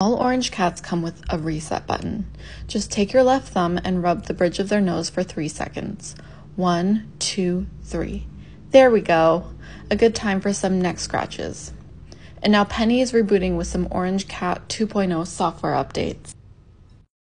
All orange cats come with a reset button. Just take your left thumb and rub the bridge of their nose for three seconds. One, two, three. There we go. A good time for some neck scratches. And now Penny is rebooting with some Orange Cat 2.0 software updates.